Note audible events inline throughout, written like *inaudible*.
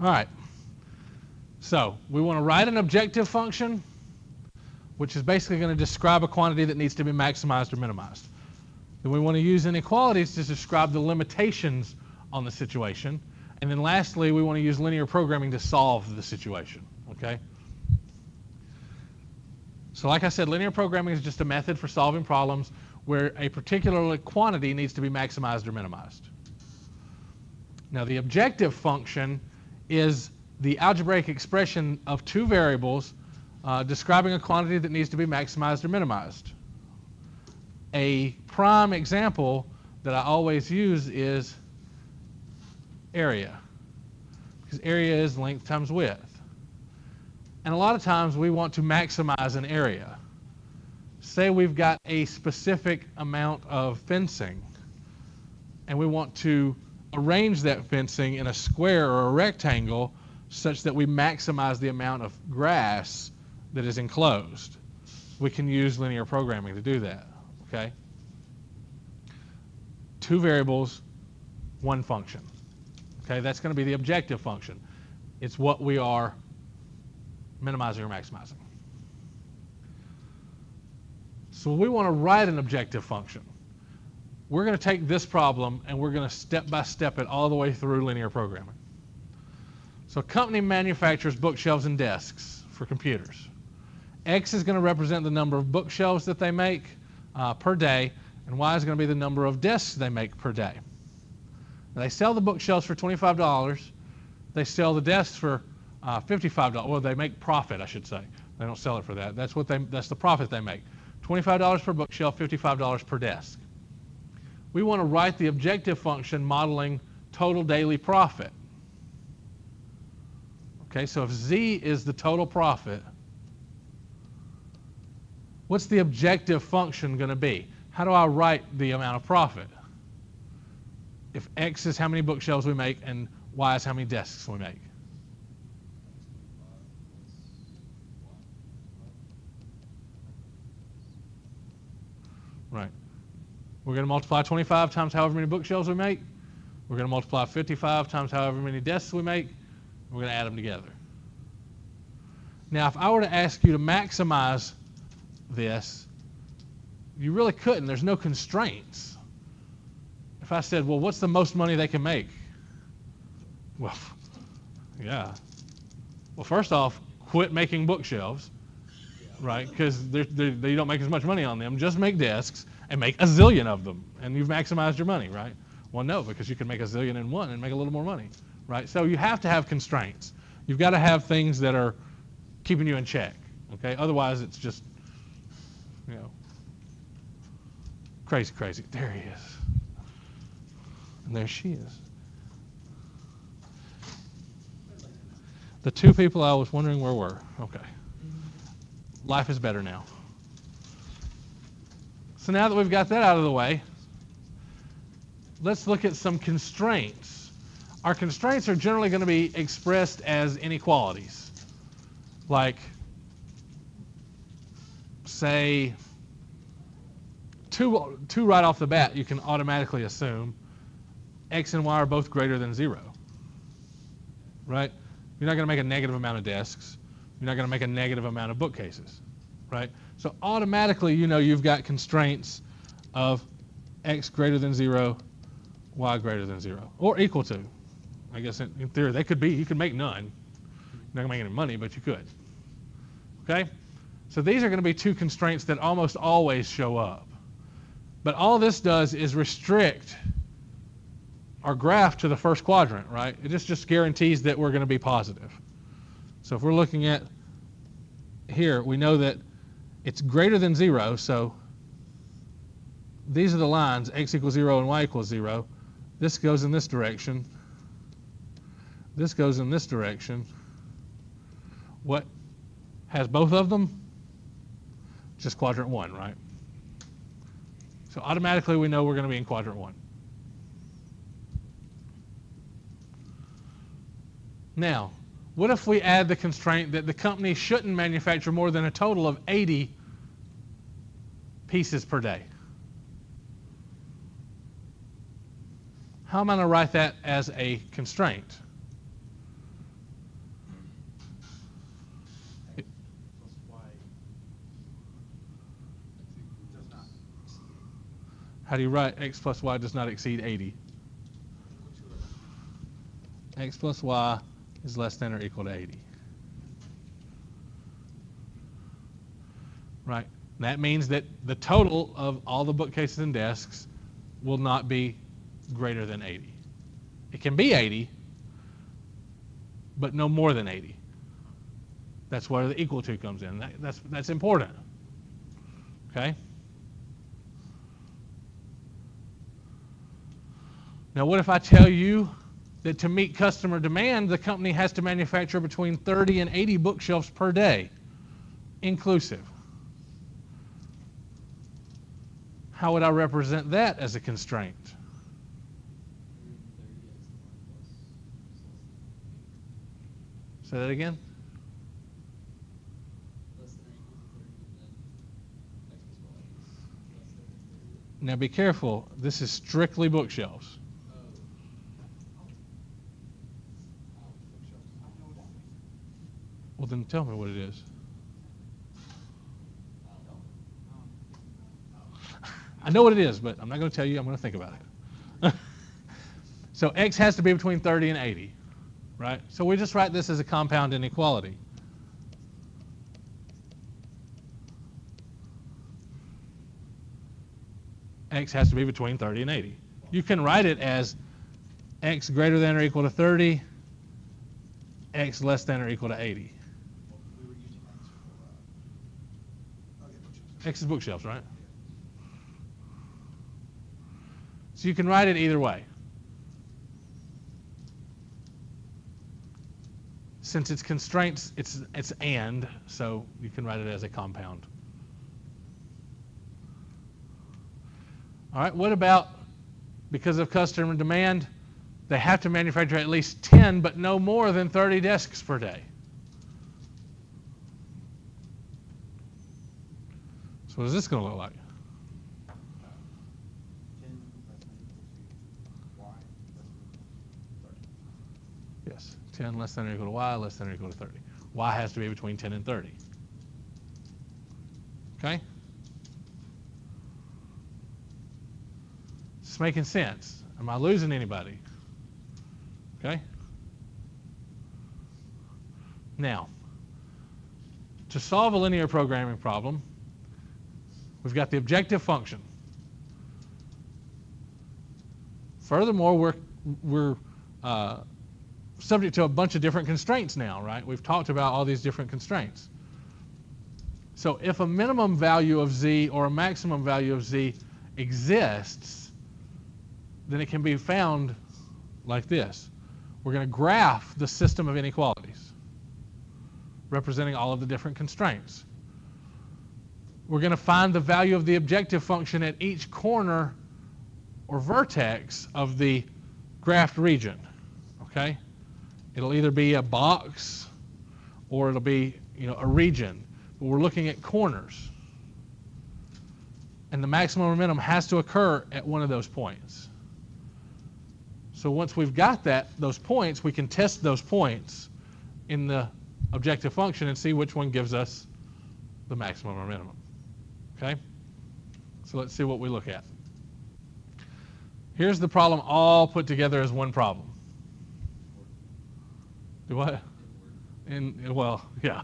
All right. So we want to write an objective function, which is basically going to describe a quantity that needs to be maximized or minimized. Then we want to use inequalities to describe the limitations on the situation. And then lastly, we want to use linear programming to solve the situation. Okay? So like I said, linear programming is just a method for solving problems where a particular quantity needs to be maximized or minimized. Now the objective function is the algebraic expression of two variables uh, describing a quantity that needs to be maximized or minimized. A prime example that I always use is area, because area is length times width. And a lot of times we want to maximize an area. Say we've got a specific amount of fencing, and we want to arrange that fencing in a square or a rectangle such that we maximize the amount of grass that is enclosed. We can use linear programming to do that, okay? Two variables, one function. Okay, that's going to be the objective function. It's what we are minimizing or maximizing. So we want to write an objective function. We're going to take this problem and we're going to step by step it all the way through linear programming. So a company manufactures bookshelves and desks for computers. X is going to represent the number of bookshelves that they make uh, per day, and Y is going to be the number of desks they make per day. They sell the bookshelves for $25. They sell the desks for uh, $55. Well, they make profit, I should say. They don't sell it for that. That's what they. That's the profit they make. $25 per bookshelf, $55 per desk. We want to write the objective function modeling total daily profit. Okay, so if Z is the total profit, what's the objective function going to be? How do I write the amount of profit? If X is how many bookshelves we make and Y is how many desks we make. Right. We're going to multiply 25 times however many bookshelves we make. We're going to multiply 55 times however many desks we make. We're going to add them together. Now, if I were to ask you to maximize this, you really couldn't. There's no constraints. If I said, well, what's the most money they can make? Well, *laughs* yeah. Well, first off, quit making bookshelves right? Because they don't make as much money on them. Just make desks and make a zillion of them, and you've maximized your money, right? Well, no, because you can make a zillion in one and make a little more money, right? So you have to have constraints. You've got to have things that are keeping you in check, okay? Otherwise, it's just, you know, crazy, crazy. There he is. And there she is. The two people I was wondering where were. Okay life is better now. So now that we've got that out of the way, let's look at some constraints. Our constraints are generally going to be expressed as inequalities. Like, say, two, two right off the bat, you can automatically assume x and y are both greater than 0. Right? You're not going to make a negative amount of desks you're not going to make a negative amount of bookcases, right? So automatically, you know you've got constraints of x greater than 0, y greater than 0, or equal to. I guess in, in theory, they could be. You could make none. You're not going to make any money, but you could. Okay? So these are going to be two constraints that almost always show up. But all this does is restrict our graph to the first quadrant, right? It just, just guarantees that we're going to be positive. So if we're looking at here, we know that it's greater than 0, so these are the lines, x equals 0 and y equals 0. This goes in this direction. This goes in this direction. What has both of them? Just quadrant 1, right? So automatically we know we're going to be in quadrant 1. Now, what if we add the constraint that the company shouldn't manufacture more than a total of 80 pieces per day? How am I going to write that as a constraint? How do you write x plus y does not exceed 80? x plus y is less than or equal to 80. Right? That means that the total of all the bookcases and desks will not be greater than 80. It can be 80, but no more than 80. That's where the equal to comes in. That, that's, that's important. Okay? Now, what if I tell you that to meet customer demand, the company has to manufacture between 30 and 80 bookshelves per day, inclusive? How would I represent that as a constraint? Say that again? Now be careful. This is strictly bookshelves. Well, then tell me what it is. I know what it is, but I'm not going to tell you. I'm going to think about it. *laughs* so x has to be between 30 and 80, right? So we just write this as a compound inequality. x has to be between 30 and 80. You can write it as x greater than or equal to 30, x less than or equal to 80. X is bookshelves, right? So you can write it either way. Since it's constraints, it's, it's and, so you can write it as a compound. All right, what about because of customer demand, they have to manufacture at least 10, but no more than 30 desks per day? What is this going to look like? Yes, 10 less than or equal to y, less than or equal to 30. y has to be between 10 and 30. Okay? It's making sense. Am I losing anybody? Okay? Now, to solve a linear programming problem, we've got the objective function. Furthermore, we're, we're uh, subject to a bunch of different constraints now, right? We've talked about all these different constraints. So if a minimum value of z or a maximum value of z exists, then it can be found like this. We're going to graph the system of inequalities, representing all of the different constraints. We're going to find the value of the objective function at each corner or vertex of the graphed region, okay? It'll either be a box or it'll be you know, a region. But we're looking at corners. And the maximum momentum has to occur at one of those points. So once we've got that, those points, we can test those points in the objective function and see which one gives us the maximum or minimum. Okay? So let's see what we look at. Here's the problem all put together as one problem. Do what? In, well, yeah.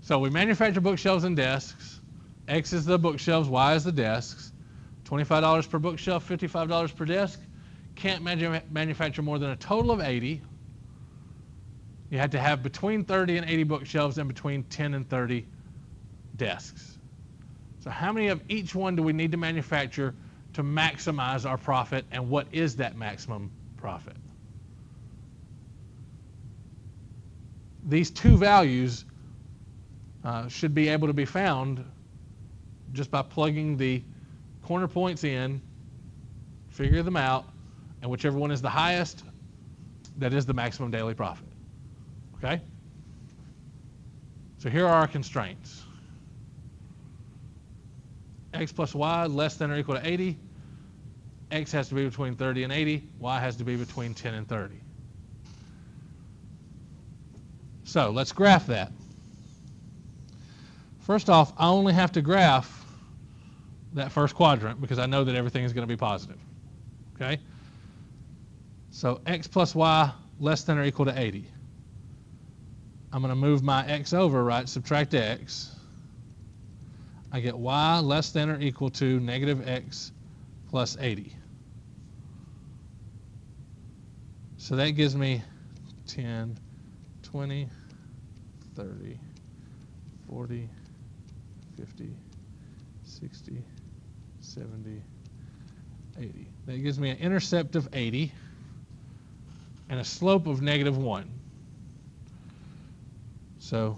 So we manufacture bookshelves and desks. X is the bookshelves, Y is the desks. $25 per bookshelf, $55 per desk. Can't manu manufacture more than a total of 80. You had to have between 30 and 80 bookshelves and between 10 and 30 desks. So how many of each one do we need to manufacture to maximize our profit, and what is that maximum profit? these two values uh, should be able to be found just by plugging the corner points in, figure them out, and whichever one is the highest, that is the maximum daily profit. Okay? So here are our constraints. X plus y less than or equal to 80. x has to be between 30 and 80. y has to be between 10 and 30. So let's graph that. First off, I only have to graph that first quadrant because I know that everything is going to be positive. Okay? So x plus y less than or equal to 80. I'm going to move my x over, right? Subtract x. I get y less than or equal to negative x plus 80. So that gives me 10, 20, 30, 40, 50, 60, 70, 80. That gives me an intercept of 80 and a slope of negative 1. So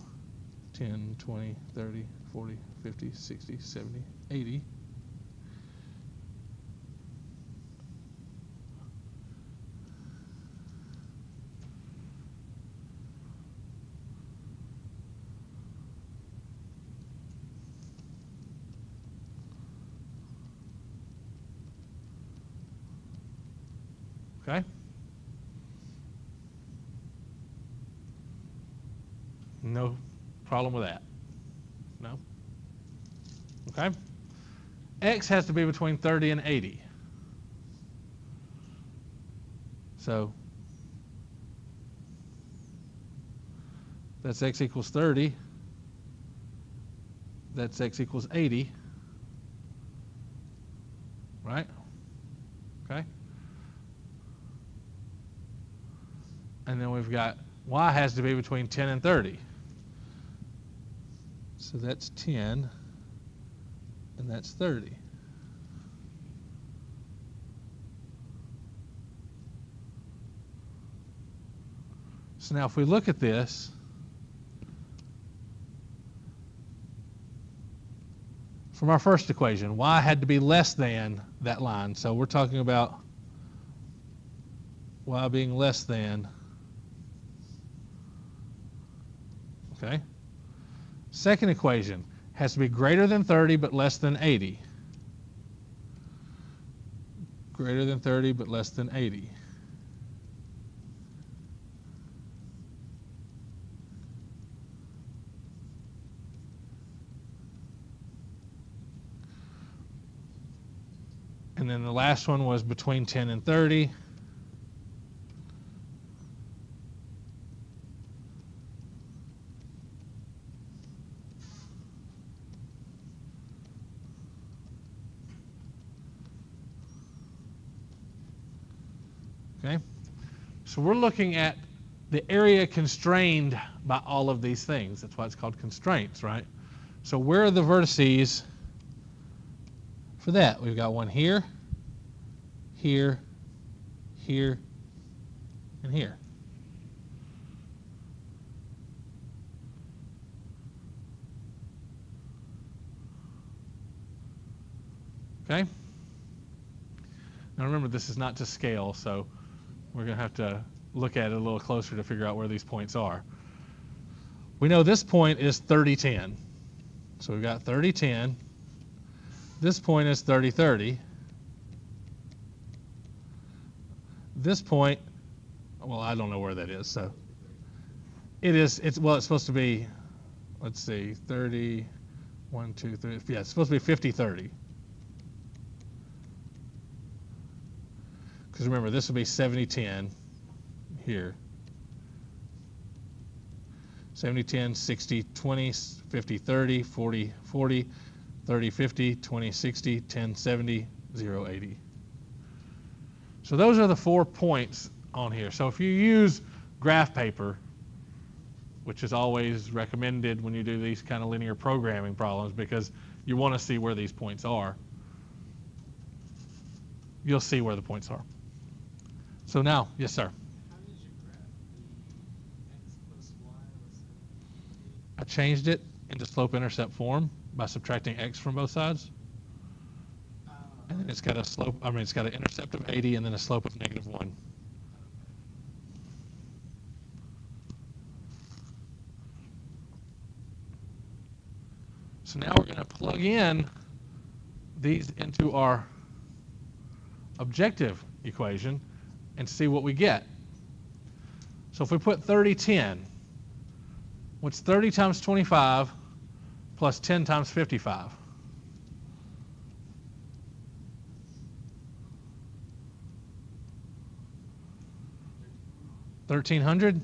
10, 20, 30, 40, 50, 60, 70, 80. Okay? No problem with that. Okay? X has to be between 30 and 80. So that's x equals 30. That's x equals 80. Right? Okay? And then we've got y has to be between 10 and 30. So that's 10, and that's 30. So now if we look at this, from our first equation, y had to be less than that line. So we're talking about y being less than Okay? Second equation has to be greater than 30 but less than 80. Greater than 30 but less than 80. And then the last one was between 10 and 30. Okay? So we're looking at the area constrained by all of these things. That's why it's called constraints, right? So where are the vertices for that? We've got one here, here, here, and here. Okay? Now remember, this is not to scale, so we're going to have to look at it a little closer to figure out where these points are. We know this point is 3010. So we've got 3010. This point is 3030. This point, well, I don't know where that is, so it is, it's, well, it's supposed to be, let's see, 30, 1, 2, 3, yeah, it's supposed to be 50, 30. Because remember, this will be 70, 10 here. 70, 10, 60, 20, 50, 30, 40, 40, 30, 50, 20, 60, 10, 70, 0, 80. So those are the four points on here. So if you use graph paper, which is always recommended when you do these kind of linear programming problems because you want to see where these points are, you'll see where the points are. So now, yes, sir. I changed it into slope-intercept form by subtracting x from both sides. And then it's got a slope, I mean, it's got an intercept of 80 and then a slope of negative 1. So now we're going to plug in these into our objective equation and see what we get. So if we put 30, 10, what's 30 times 25 plus 10 times 55? Thirteen hundred.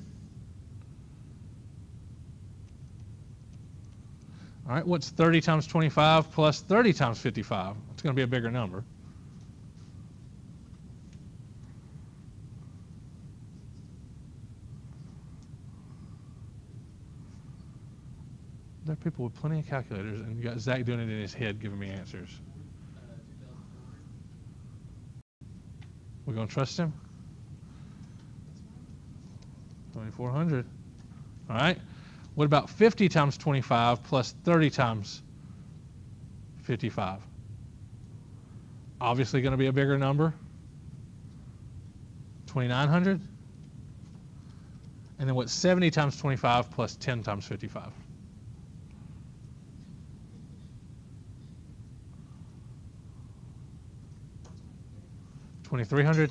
All right, what's 30 times 25 plus 30 times 55? It's going to be a bigger number. People with plenty of calculators, and you got Zach doing it in his head, giving me answers. We're to trust him? 2400. All right. What about 50 times 25 plus 30 times 55? Obviously going to be a bigger number. 2900. And then what's 70 times 25 plus 10 times 55? Twenty-three hundred.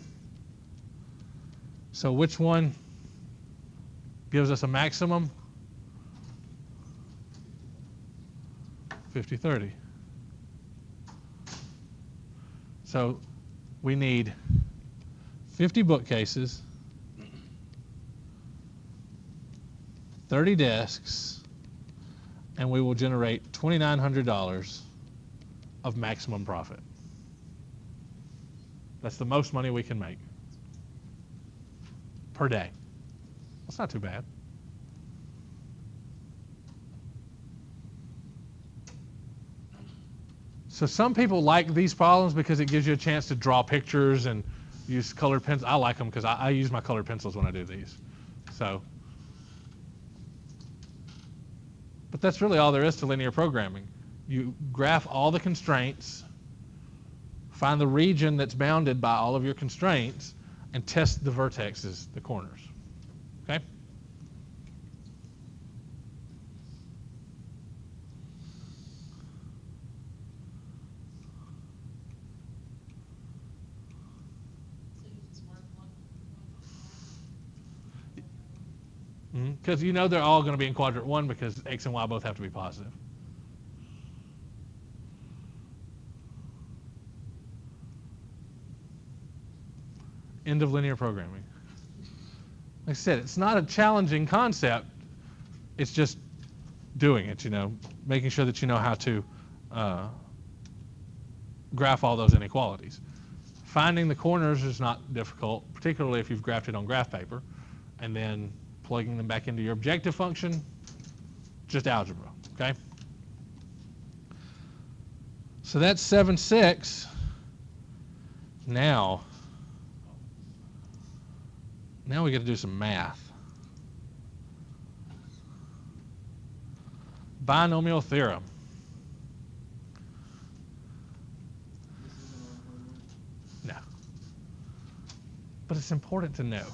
So which one gives us a maximum? 50-30. So we need 50 bookcases, 30 desks, and we will generate $2,900 of maximum profit. That's the most money we can make per day. That's not too bad. So some people like these problems because it gives you a chance to draw pictures and use colored pencils. I like them because I, I use my colored pencils when I do these. So, but that's really all there is to linear programming. You graph all the constraints, find the region that's bounded by all of your constraints, and test the vertexes, the corners. Okay? Mm-hmm. Because you know they're all going to be in quadrant one because x and y both have to be positive. End of linear programming. Like I said, it's not a challenging concept. It's just doing it, you know, making sure that you know how to uh, graph all those inequalities. Finding the corners is not difficult, particularly if you've graphed it on graph paper. And then plugging them back into your objective function, just algebra, okay? So that's 7, 6. Now, now we got to do some math. Binomial theorem. No. But it's important to know.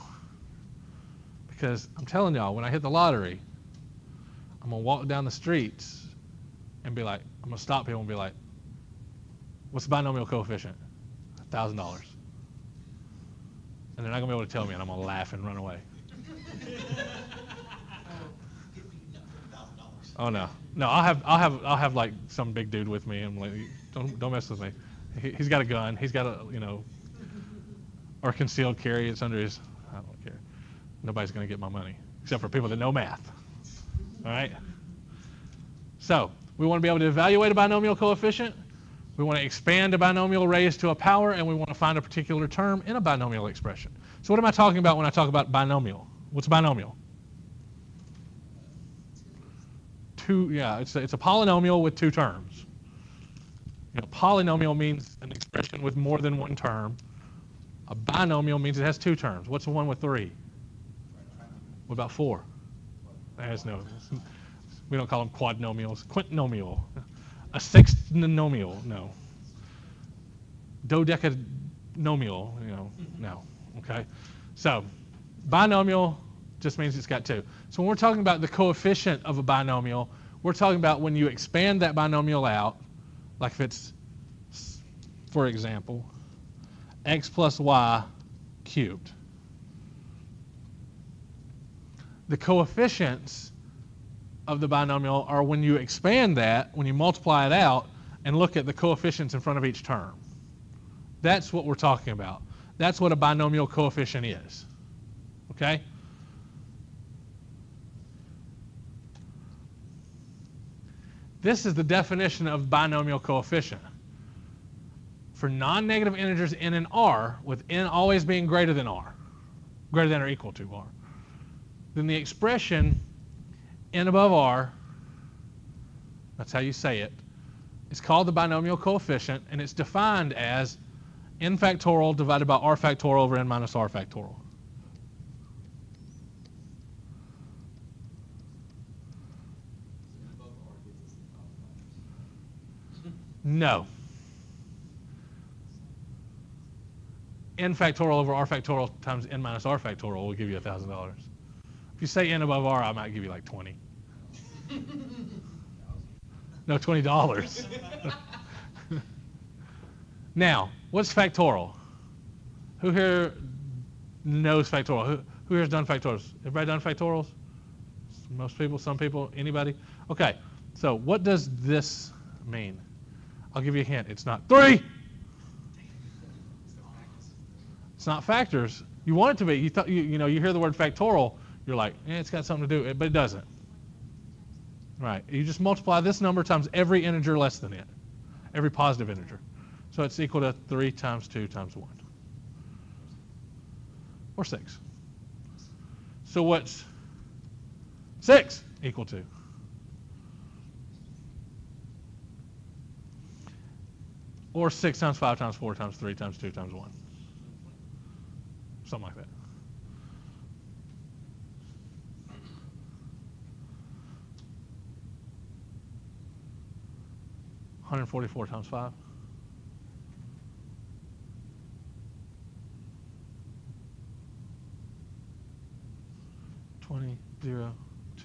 Because I'm telling y'all, when I hit the lottery, I'm going to walk down the streets and be like, I'm going to stop people and be like, what's the binomial coefficient? $1,000. And they're not going to be able to tell me, and I'm going to laugh and run away. Oh no, no! I'll have, I'll have, I'll have like some big dude with me, and like, don't, don't mess with me. He, has got a gun. He's got a, you know, or concealed carry. It's under his. I don't care nobody's going to get my money, except for people that know math. All right? So, we want to be able to evaluate a binomial coefficient. We want to expand a binomial raised to a power, and we want to find a particular term in a binomial expression. So what am I talking about when I talk about binomial? What's a binomial? Two, yeah, it's a, it's a polynomial with two terms. You know, polynomial means an expression with more than one term. A binomial means it has two terms. What's the one with three? What about four? There's no, we don't call them quadnomials. Quintinomial. A sixth sextinomial, no. Dodecanomial, you know, no. Okay? So, binomial just means it's got two. So when we're talking about the coefficient of a binomial, we're talking about when you expand that binomial out, like if it's, for example, x plus y cubed the coefficients of the binomial are when you expand that, when you multiply it out and look at the coefficients in front of each term. That's what we're talking about. That's what a binomial coefficient is. Okay? This is the definition of binomial coefficient. For non-negative integers n and r, with n always being greater than r, greater than or equal to r, then the expression n above r, that's how you say it, it, is called the binomial coefficient, and it's defined as n factorial divided by r factorial over n minus r factorial. No. n factorial over r factorial times n minus r factorial will give you $1,000. If you say n above r, I might give you like 20. No, $20. now, what's factorial? Who here knows factorial? Who, who here has done factorials? Everybody done factorials? Most people, some people, anybody? Okay, so what does this mean? I'll give you a hint. It's not three. It's not factors. You want it to be. You thought you, you know you hear the word factorial, you're like, eh, it's got something to do, with it, but it doesn't. Right. You just multiply this number times every integer less than it, every positive integer. So it's equal to 3 times 2 times 1. Or 6. So what's 6 equal to? Or 6 times 5 times 4 times 3 times 2 times 1. Something like that. Hundred and forty-four times five. Twenty, zero,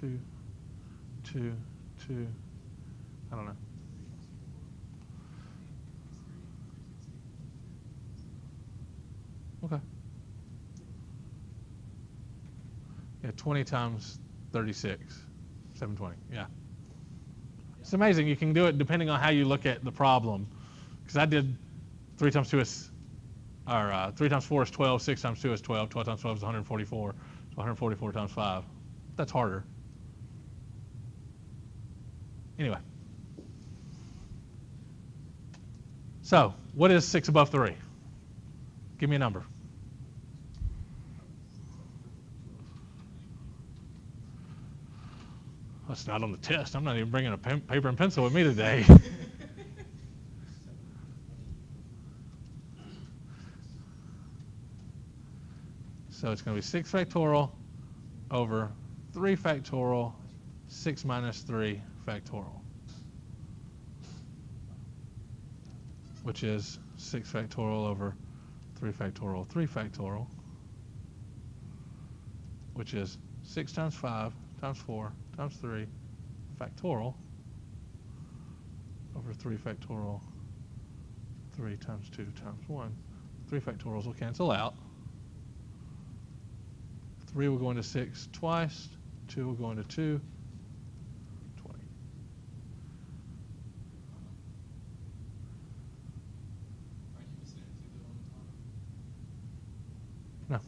two, two, two. I don't know. Okay. Yeah, 20 times 36, 720. Yeah. It's amazing. You can do it depending on how you look at the problem. Because I did 3 times 2 is, or uh, 3 times 4 is 12, 6 times 2 is 12, 12 times 12 is 144, so 144 times 5. That's harder. Anyway. So, what is 6 above 3? Give me a number. That's not on the test. I'm not even bringing a pen, paper and pencil with me today. *laughs* so it's going to be 6 factorial over 3 factorial, 6 minus 3 factorial, which is 6 factorial over 3 factorial, 3 factorial, which is 6 times 5 times 4 times 3 factorial over 3 factorial 3 times 2 times 1. 3 factorials will cancel out. 3 will go into 6 twice. 2 will go into 2. 20. No.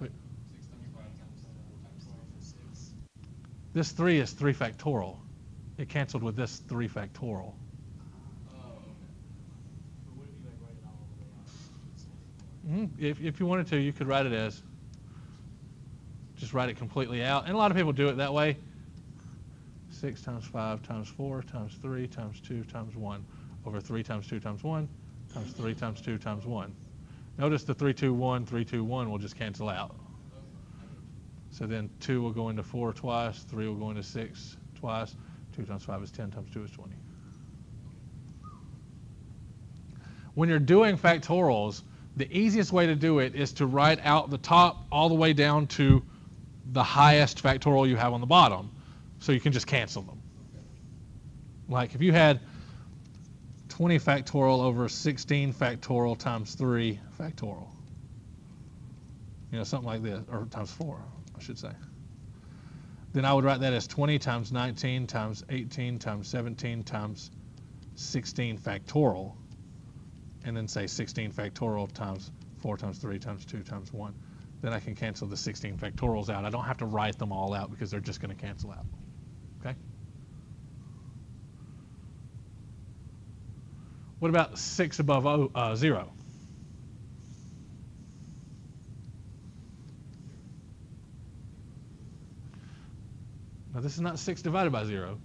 Wait. This 3 is 3 factorial. It canceled with this 3 factorial. Mhm. If, if you wanted to, you could write it as, just write it completely out. And a lot of people do it that way. 6 times 5 times 4 times 3 times 2 times 1 over 3 times 2 times 1 times 3 times 2 times 1. Notice the 3, 2, 1, 3, 2, 1 will just cancel out. So then 2 will go into 4 twice, 3 will go into 6 twice. 2 times 5 is 10 times 2 is 20. When you're doing factorials, the easiest way to do it is to write out the top all the way down to the highest factorial you have on the bottom. So you can just cancel them. Like if you had 20 factorial over 16 factorial times 3 factorial. You know, something like this, or times 4, I should say. Then I would write that as 20 times 19 times 18 times 17 times 16 factorial and then say 16 factorial times 4 times 3 times 2 times 1 then I can cancel the 16 factorials out. I don't have to write them all out because they're just going to cancel out. Okay? What about 6 above uh, 0? Now this is not 6 divided by 0.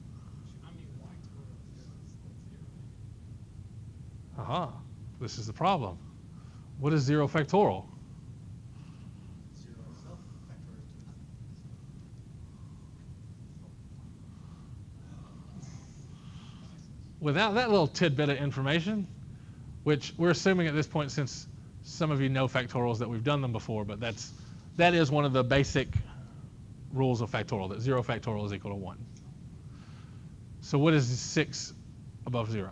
Aha, this is the problem. What is 0 factorial? Without that little tidbit of information, which we're assuming at this point since some of you know factorials that we've done them before, but that's that is one of the basic rules of factorial, that 0 factorial is equal to 1. So what is 6 above 0?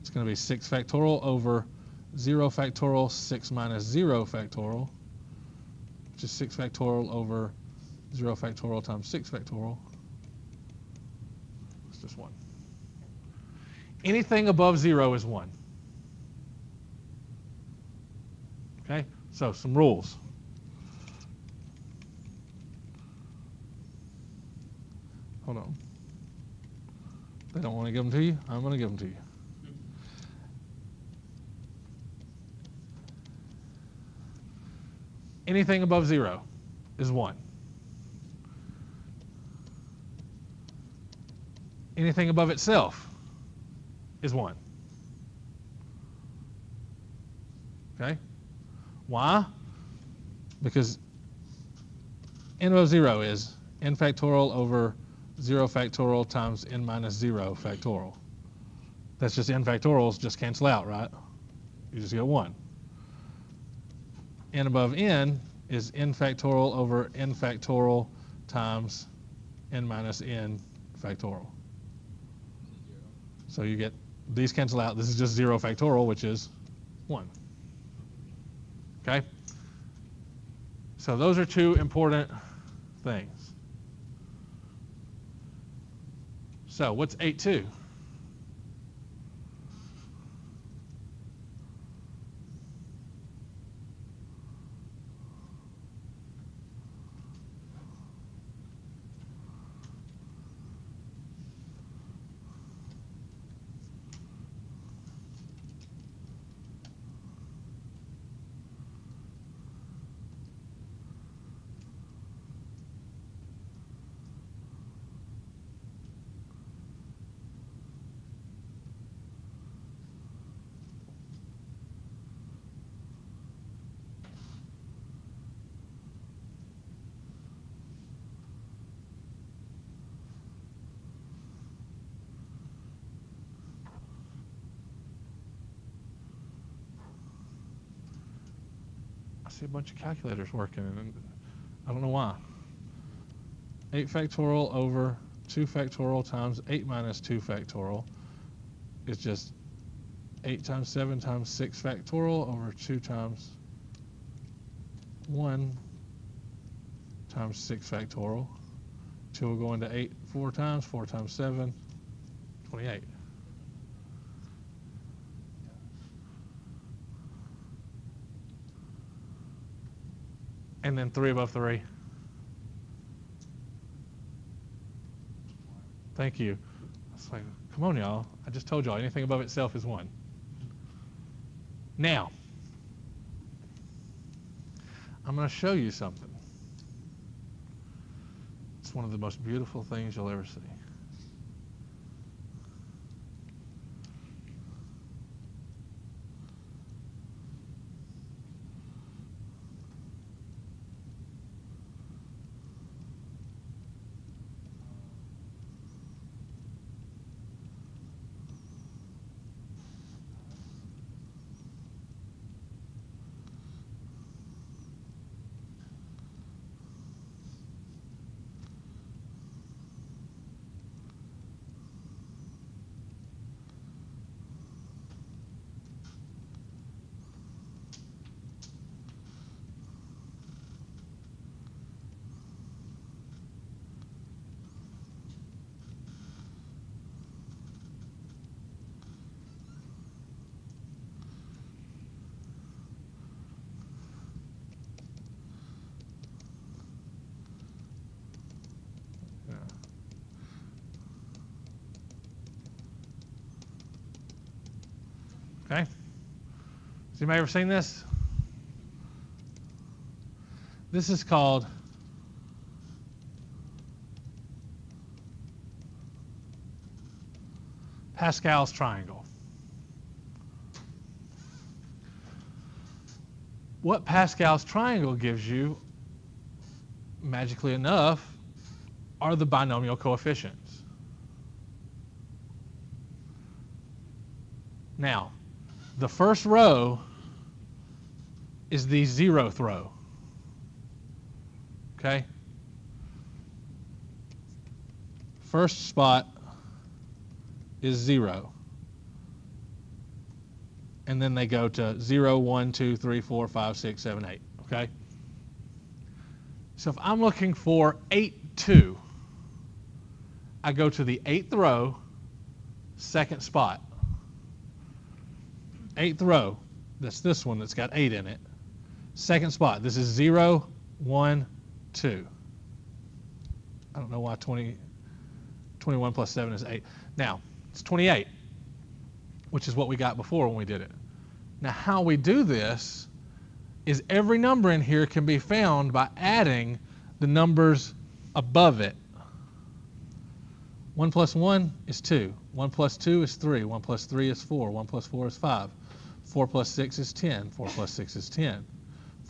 It's going to be 6 factorial over 0 factorial, 6 minus 0 factorial, which is 6 factorial over 0 factorial times 6 factorial. It's just 1. Anything above 0 is 1. Okay, so some rules. Hold on. They don't want to give them to you. I'm going to give them to you. Anything above zero is one. Anything above itself is one. Okay? Why? Because n above zero is n factorial over 0 factorial times n minus 0 factorial. That's just n factorials just cancel out, right? You just get 1. n above n is n factorial over n factorial times n minus n factorial. So you get, these cancel out. This is just 0 factorial, which is 1. Okay? So those are two important things. So what's 8, 2? See a bunch of calculators working, and I don't know why. 8 factorial over 2 factorial times 8 minus 2 factorial is just 8 times 7 times 6 factorial over 2 times 1 times 6 factorial. 2 will go into 8 four times, 4 times 7, 28. And then 3 above 3. Thank you. It's like, come on, y'all. I just told y'all anything above itself is 1. Now, I'm going to show you something. It's one of the most beautiful things you'll ever see. Anybody ever seen this? This is called Pascal's triangle. What Pascal's triangle gives you, magically enough, are the binomial coefficients. Now, the first row is the zeroth row. Okay? First spot is 0. And then they go to 0, 1, 2, 3, 4, 5, 6, 7, 8. Okay? So if I'm looking for 8, 2, I go to the eighth row, second spot. Eighth row, that's this one that's got 8 in it. Second spot, this is 0, 1, 2. I don't know why 20, 21 plus 7 is 8. Now, it's 28, which is what we got before when we did it. Now, how we do this is every number in here can be found by adding the numbers above it. 1 plus 1 is 2. 1 plus 2 is 3. 1 plus 3 is 4. 1 plus 4 is 5. 4 plus 6 is 10. 4 plus 6 is 10.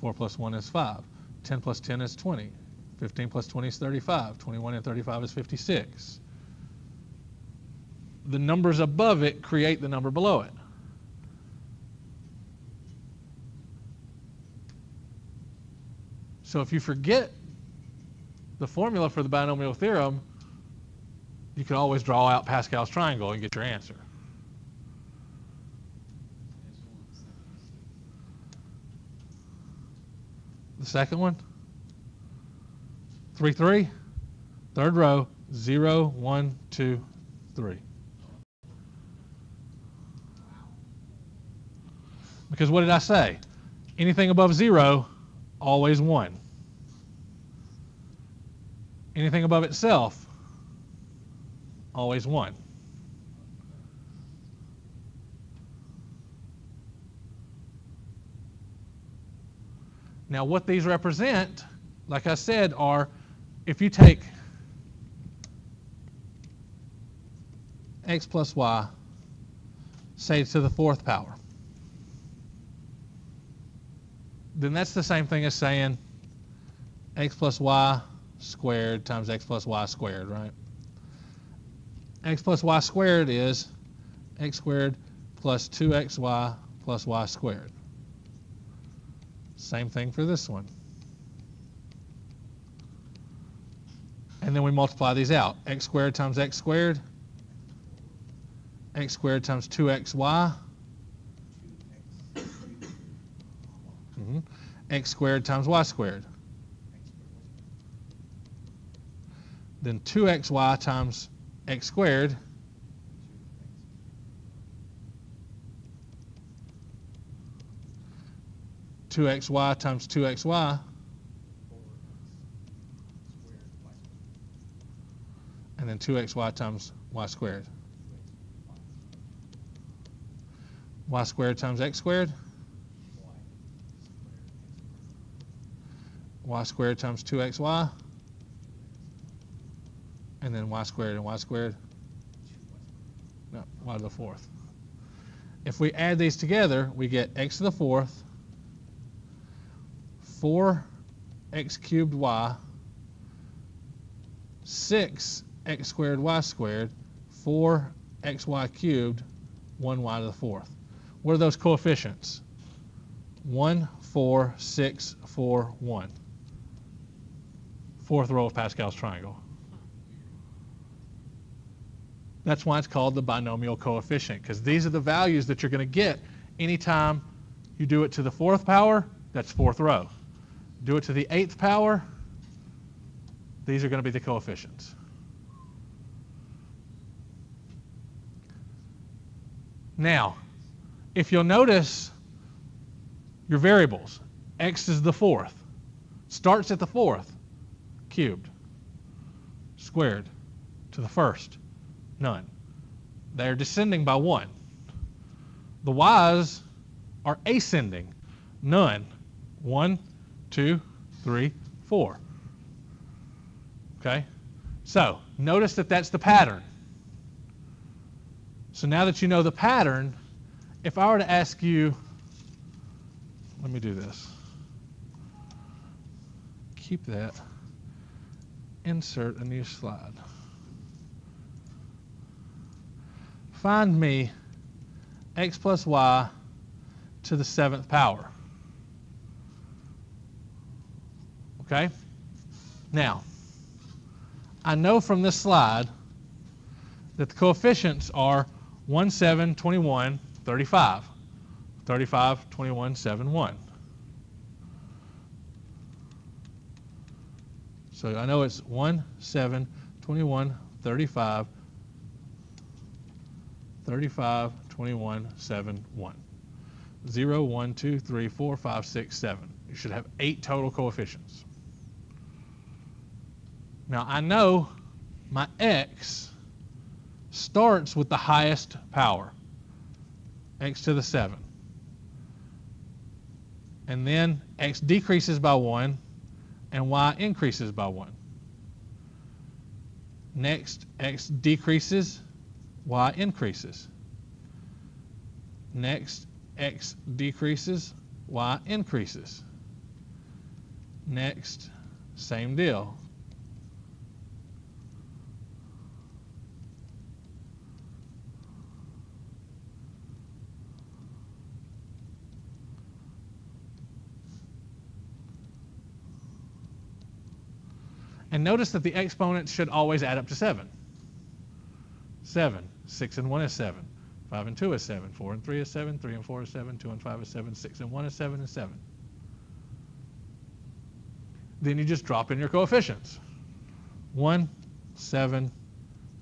4 plus 1 is 5. 10 plus 10 is 20. 15 plus 20 is 35. 21 and 35 is 56 the numbers above it create the number below it. So if you forget the formula for the binomial theorem, you can always draw out Pascal's triangle and get your answer. The second one, 3, 3, third row, 0, 1, 2, 3. Because what did I say? Anything above zero, always one. Anything above itself, always one. Now, what these represent, like I said, are if you take x plus y, say to the fourth power, then that's the same thing as saying x plus y squared times x plus y squared, right? x plus y squared is x squared plus 2xy plus y squared. Same thing for this one. And then we multiply these out. x squared times x squared, x squared times 2xy mm-hmm. x squared times y squared. Then 2xy times x squared two xy times two xy and then two xy times y squared. y squared times x squared y squared times 2xy, and then y squared and y squared, no, y to the fourth. If we add these together, we get x to the fourth, 4x cubed y, 6x squared y squared, 4xy cubed, 1y to the fourth. What are those coefficients? 1, 4, 6, 4, 1 fourth row of Pascal's triangle. That's why it's called the binomial coefficient, because these are the values that you're going to get anytime you do it to the fourth power, that's fourth row. Do it to the eighth power, these are going to be the coefficients. Now, if you'll notice your variables, x is the fourth, starts at the fourth cubed. Squared to the first, none. They're descending by one. The y's are ascending. None. One, two, three, four. Okay? So, notice that that's the pattern. So now that you know the pattern, if I were to ask you, let me do this. Keep that. Insert a new slide. Find me x plus y to the seventh power. Okay? Now, I know from this slide that the coefficients are 1, 7, 21, 35. 35, 21, 7, 1. So I know it's 1, 7, 21, 35, 35, 21, 7, 1. 0, 1, 2, 3, 4, 5, 6, 7. You should have eight total coefficients. Now I know my x starts with the highest power, x to the 7. And then x decreases by 1 and y increases by 1. Next, x decreases, y increases. Next, x decreases, y increases. Next, same deal. And notice that the exponents should always add up to 7. 7. 6 and 1 is 7. 5 and 2 is 7. 4 and 3 is 7. 3 and 4 is 7. 2 and 5 is 7. 6 and 1 is 7 and 7. Then you just drop in your coefficients. 1, 7,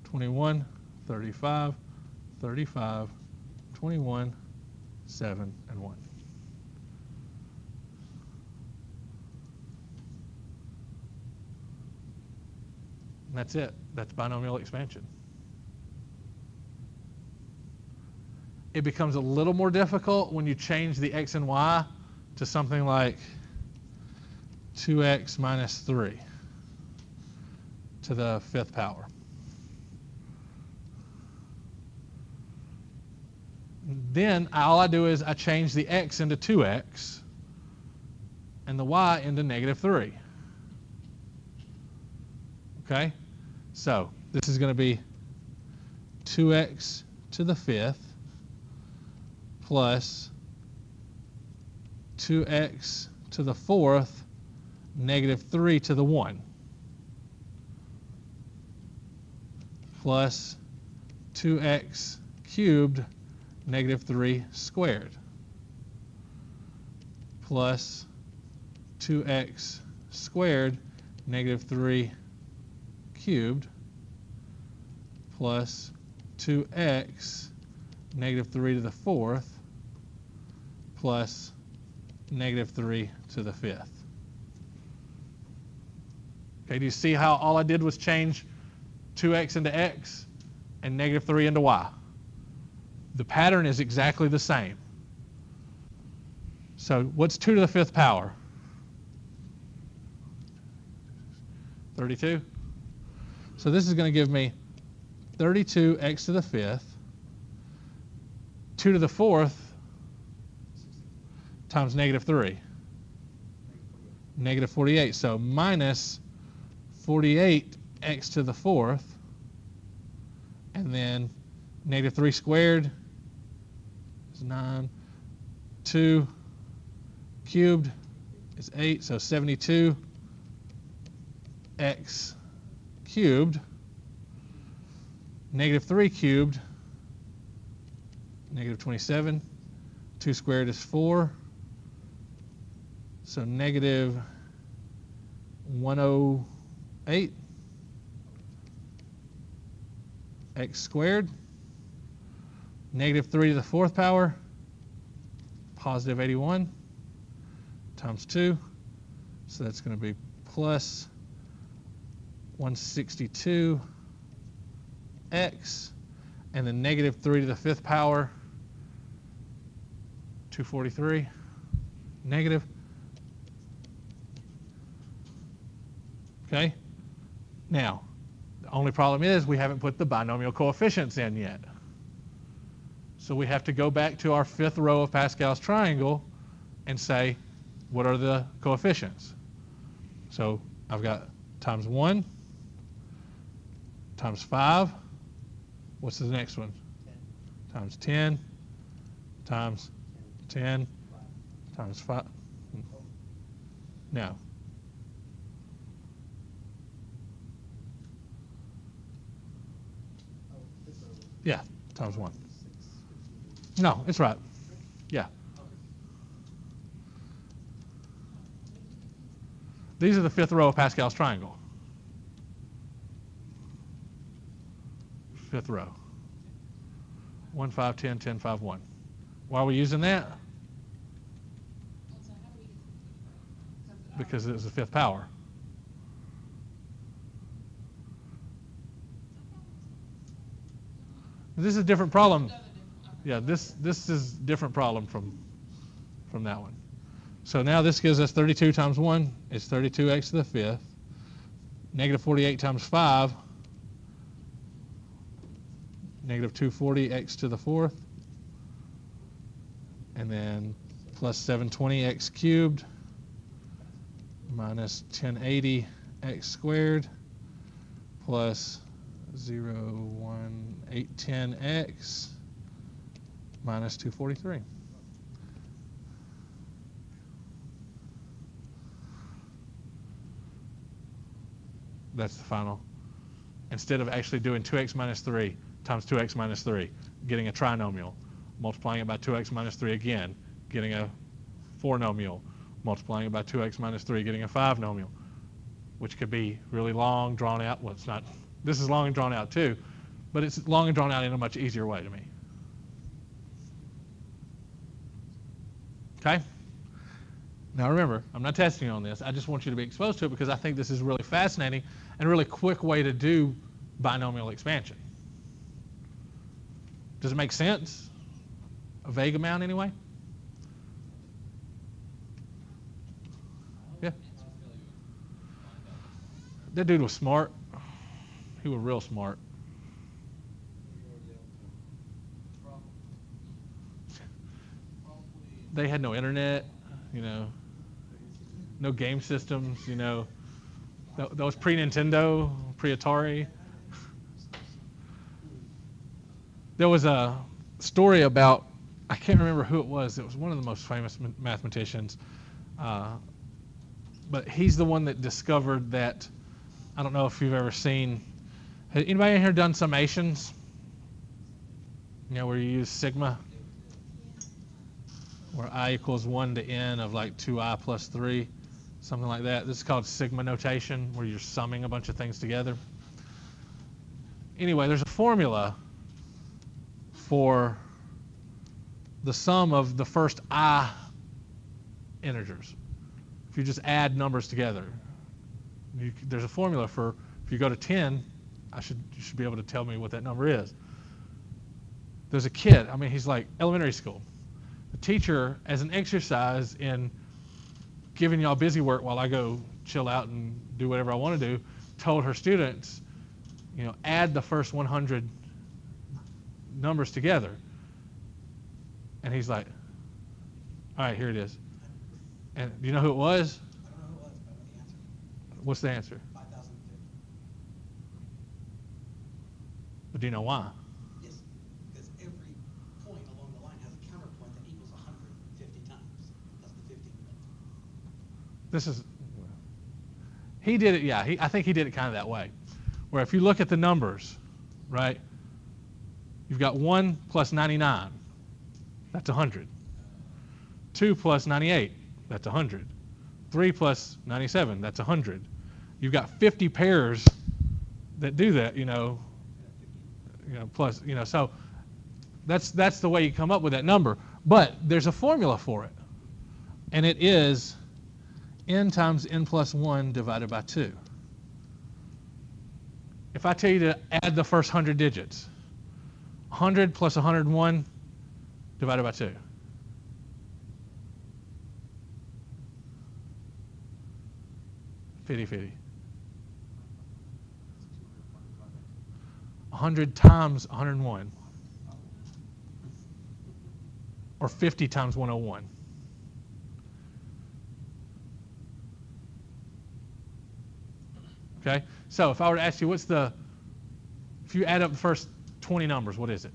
21, 35, 35, 21, 7, and 1. And that's it. That's binomial expansion. It becomes a little more difficult when you change the x and y to something like 2x minus 3 to the fifth power. Then all I do is I change the x into 2x and the y into negative 3. Okay? So this is going to be 2x to the fifth plus 2x to the fourth negative 3 to the 1 plus 2x cubed negative 3 squared. Plus 2x squared negative 3 cubed plus 2x negative 3 to the fourth plus negative 3 to the fifth. Okay, do you see how all I did was change 2x into x and negative 3 into y? The pattern is exactly the same. So what's 2 to the fifth power? 32? So this is going to give me 32x to the fifth, 2 to the fourth times negative 3. Negative 48. So minus 48x to the fourth, and then negative 3 squared is 9. 2 cubed is 8, so 72 x cubed, negative 3 cubed, negative 27. 2 squared is 4. So negative 108 x squared. Negative 3 to the fourth power, positive 81 times 2. So that's going to be plus 162x, and then negative 3 to the fifth power 243, negative. Okay? Now, the only problem is we haven't put the binomial coefficients in yet. So we have to go back to our fifth row of Pascal's triangle and say, what are the coefficients? So I've got times 1 times 5. What's the next one? 10. Times 10 times 10 times 5. Hmm. Now, yeah, times 1. No, it's right. Yeah. These are the fifth row of Pascal's triangle. Fifth row. 1, 5, 10, 10, 5, 1. Why are we using that? Because it's the fifth power. This is a different problem. Yeah, this this is different problem from from that one. So now this gives us 32 times 1 is 32x to the fifth. Negative 48 times 5, negative 240x to the fourth. And then plus 720x cubed minus 1080x squared plus 01810x minus 243. That's the final. Instead of actually doing 2x minus 3 times 2x minus 3, getting a trinomial, multiplying it by 2x minus 3 again, getting a fournomial, multiplying it by 2x minus 3, getting a fivenomial, which could be really long, drawn out. Well, it's not. This is long and drawn out too, but it's long and drawn out in a much easier way to me. Okay? Now remember, I'm not testing you on this. I just want you to be exposed to it because I think this is really fascinating and really quick way to do binomial expansion. Does it make sense? A vague amount anyway? Yeah. That dude was smart. He was real smart. They had no internet, you know, no game systems, you know. That, was pre Nintendo, pre Atari. There was a story about, I can't remember who it was, it was one of the most famous mathematicians. Uh, but he's the one that discovered that. I don't know if you've ever seen. Has anybody in here done summations? You know, where you use sigma? Where i equals 1 to n of like 2i plus 3 something like that. This is called sigma notation, where you're summing a bunch of things together. Anyway, there's a formula for the sum of the first i integers. If you just add numbers together, you, there's a formula for if you go to 10, I should you should be able to tell me what that number is. There's a kid, I mean he's like elementary school. The teacher, as an exercise in giving y'all busy work while I go chill out and do whatever I want to do, told her students, you know, add the first 100 numbers together. And he's like, all right, here it is. And do you know who it was? I don't know who it was, but I know the answer. What's the answer? 5,050. But do you know why? this is he did it yeah he, i think he did it kind of that way where if you look at the numbers right you've got 1 plus 99 that's 100 2 plus 98 that's 100 3 plus 97 that's 100 you've got 50 pairs that do that you know you know plus you know so that's that's the way you come up with that number. But there's a formula for it and it is n times n plus 1 divided by 2. If I tell you to add the first 100 digits, 100 plus 101 divided by 2. Fifty fifty. 100 times 101 or 50 times 101. Okay? So if I were to ask you, what's the, if you add up the first 20 numbers, what is it?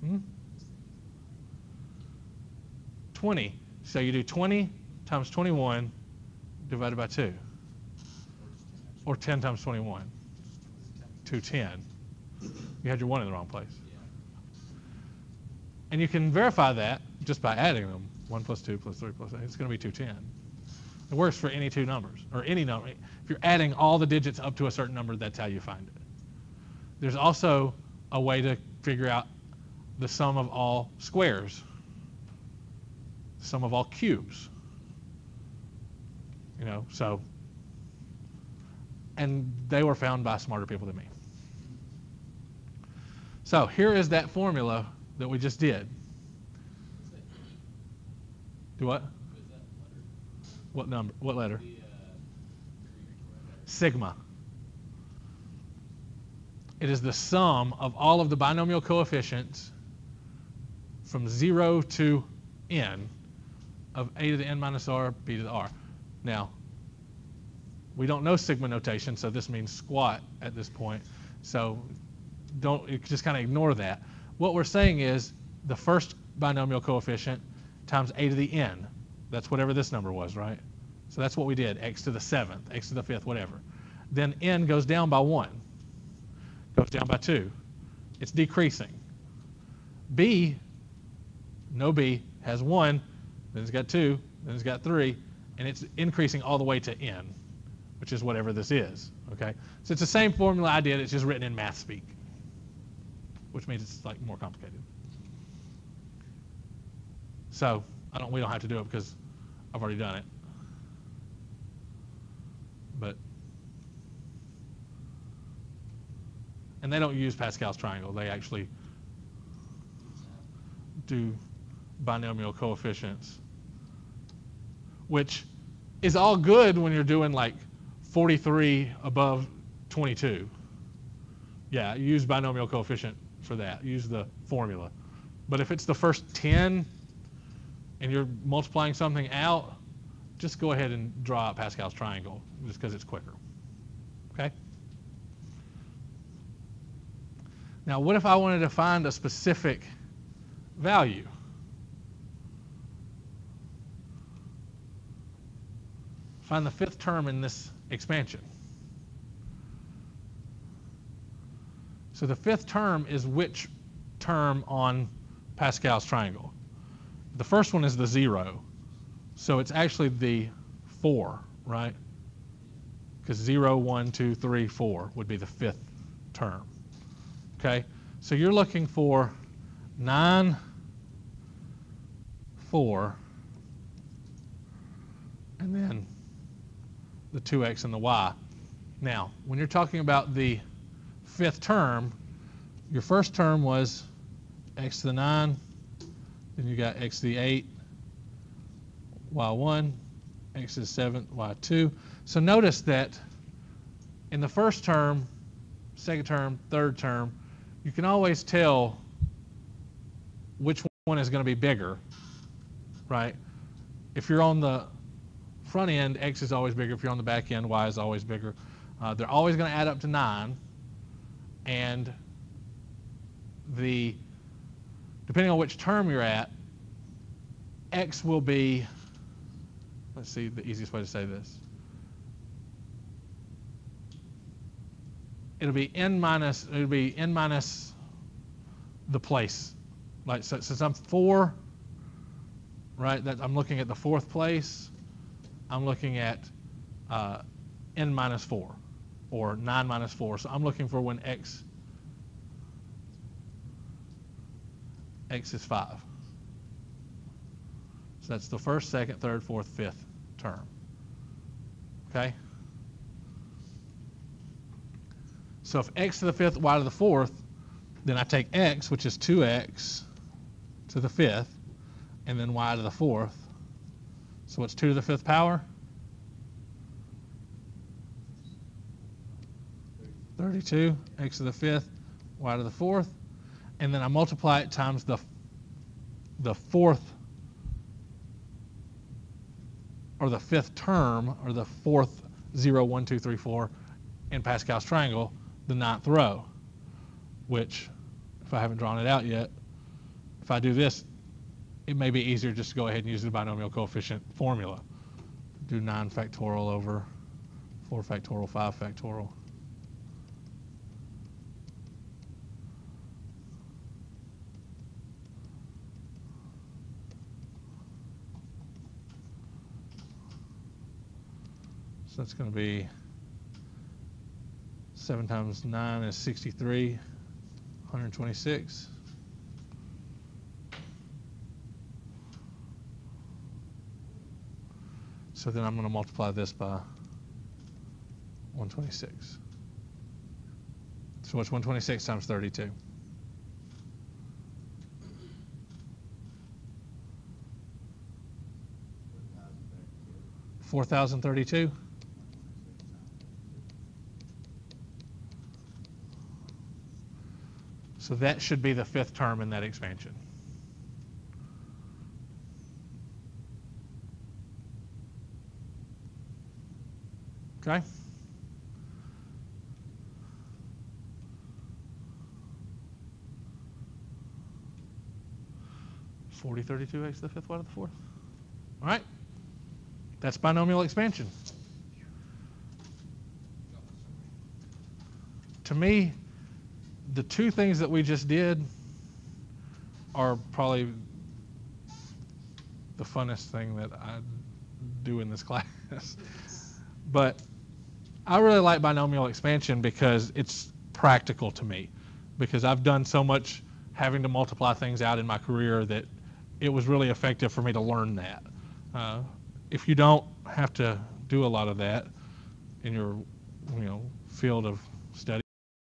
Hmm? 20. So you do 20 times 21 divided by 2. Or 10 times 21. 210. You had your 1 in the wrong place. And you can verify that just by adding them. 1 plus 2 plus 3 plus 8. It's going to be 210. It works for any two numbers, or any number. If you're adding all the digits up to a certain number, that's how you find it. There's also a way to figure out the sum of all squares, sum of all cubes. You know, so, and they were found by smarter people than me. So here is that formula that we just did. Do what? What number? What letter? Sigma. It is the sum of all of the binomial coefficients from 0 to n of a to the n minus r, b to the r. Now, we don't know sigma notation, so this means squat at this point. So don't just kind of ignore that. What we're saying is the first binomial coefficient times a to the n. That's whatever this number was, right? So that's what we did, x to the seventh, x to the fifth, whatever. Then n goes down by 1, goes down by 2. It's decreasing. b, no b, has 1, then it's got 2, then it's got 3, and it's increasing all the way to n, which is whatever this is, okay? So it's the same formula I did, it's just written in math speak, which means it's like more complicated. So I don't, we don't have to do it because I've already done it. But and they don't use Pascal's triangle. They actually do binomial coefficients, which is all good when you're doing like 43 above 22. Yeah, use binomial coefficient for that. Use the formula. But if it's the first 10 and you're multiplying something out, just go ahead and draw out Pascal's triangle just because it's quicker. Okay? Now, what if I wanted to find a specific value? Find the fifth term in this expansion. So the fifth term is which term on Pascal's triangle? The first one is the zero. So it's actually the four, right? Because zero, one, two, three, four would be the fifth term. Okay? So you're looking for 9, 4, and then the 2x and the y. Now, when you're talking about the fifth term, your first term was x to the 9, then you got x to the 8, y1, x to the 7, y2. So notice that in the first term, second term, third term, you can always tell which one is going to be bigger, right? If you're on the front end, x is always bigger. If you're on the back end, y is always bigger. Uh, they're always going to add up to 9. And the depending on which term you're at, x will be, let's see the easiest way to say this. It'll be n minus, it'll be n minus the place. Like, so, since I'm 4, right, that I'm looking at the fourth place, I'm looking at uh, n minus 4 or 9 minus 4. So I'm looking for when x x is 5. So that's the first, second, third, fourth, fifth term. okay? So if x to the fifth, y to the fourth, then I take x, which is 2x to the fifth, and then y to the fourth. So what's 2 to the fifth power? 32, x to the fifth, y to the fourth, and then I multiply it times the the fourth or the fifth term or the fourth 0, 1, 2, 3, 4 in Pascal's triangle, the ninth row, which, if I haven't drawn it out yet, if I do this, it may be easier just to go ahead and use the binomial coefficient formula. Do 9 factorial over 4 factorial, 5 factorial. That's going to be 7 times 9 is 63, 126. So then I'm going to multiply this by 126. So what's 126 times 32? Four thousand thirty-two. So that should be the fifth term in that expansion. Okay? Forty thirty-two x to the fifth y to the fourth. All right? That's binomial expansion. To me, the two things that we just did are probably the funnest thing that I do in this *laughs* class. but I really like binomial expansion because it's practical to me. Because I've done so much having to multiply things out in my career that it was really effective for me to learn that. Uh, if you don't have to do a lot of that in your you know field of